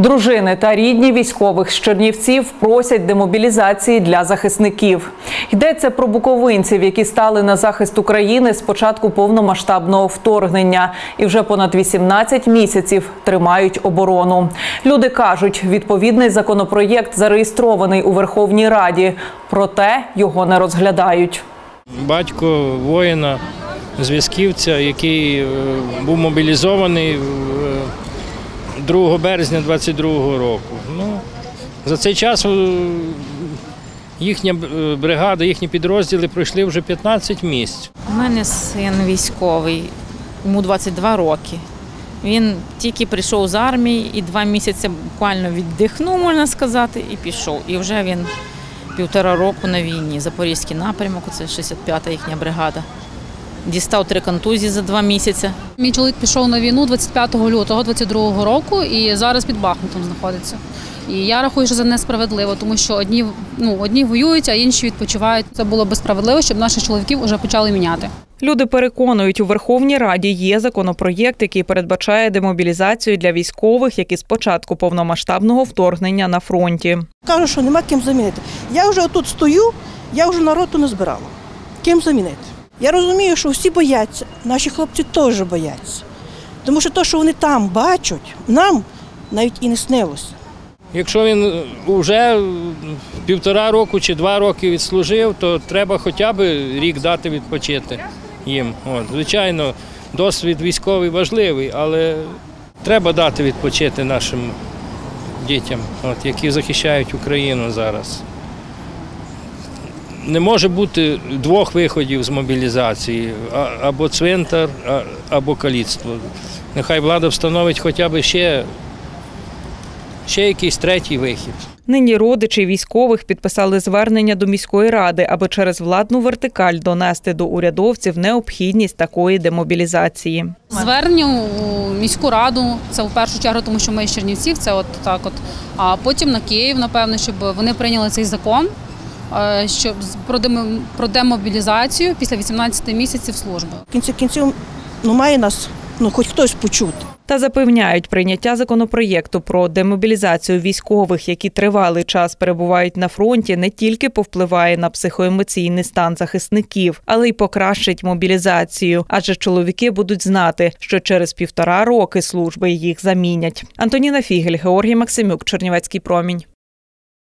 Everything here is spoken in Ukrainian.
Дружини та рідні військових з Чернівців просять демобілізації для захисників. Йдеться про буковинців, які стали на захист України з початку повномасштабного вторгнення і вже понад 18 місяців тримають оборону. Люди кажуть, відповідний законопроєкт зареєстрований у Верховній Раді, проте його не розглядають. Батько воїна, зв'язківця, який е, був мобілізований 2 березня 22-го року. Ну, за цей час е, їхня е, бригада, їхні підрозділи пройшли вже 15 місць. У мене син військовий, йому 22 роки. Він тільки прийшов з армії і два місяці буквально віддихнув, можна сказати, і пішов. І вже він півтора року на війні. Запорізький напрямок, це 65-та їхня бригада. Дістав три контузії за два місяці. Мій чоловік пішов на війну 25 лютого 22 року і зараз під Бахмутом знаходиться. І я рахую, що це несправедливо, тому що одні ну одні воюють, а інші відпочивають. Це було би справедливо, щоб наших чоловіків вже почали міняти. Люди переконують, у Верховній Раді є законопроєкт, який передбачає демобілізацію для військових, які з початку повномасштабного вторгнення на фронті. Кажу, що нема ким замінити. Я вже тут стою, я вже народу не збирала. Ким замінити? Я розумію, що всі бояться, наші хлопці теж бояться. Тому що те, що вони там бачать, нам навіть і не снилося. Якщо він вже півтора року чи два роки відслужив, то треба хоча б рік дати відпочити їм. От, звичайно, досвід військовий важливий, але треба дати відпочити нашим дітям, от, які захищають Україну зараз. Не може бути двох виходів з мобілізації або цвинтар, а- або каліцтво. Нехай влада встановить хоча б ще, ще якийсь третій вихід. Нині родичі військових підписали звернення до міської ради, аби через владну вертикаль донести до урядовців необхідність такої демобілізації. Звернення у міську раду це в першу чергу, тому що ми з Чернівців, це от так от. А потім на Київ, напевно, щоб вони прийняли цей закон, щоб з- про демо- про демобілізацію після 18 місяців служби. В кінці кінців ну, має нас ну, хоч хтось почути. Та запевняють, прийняття законопроєкту про демобілізацію військових, які тривалий час перебувають на фронті, не тільки повпливає на психоемоційний стан захисників, але й покращить мобілізацію. Адже чоловіки будуть знати, що через півтора роки служби їх замінять. Антоніна Фігель, Георгій Максимюк, Чернівецький промінь.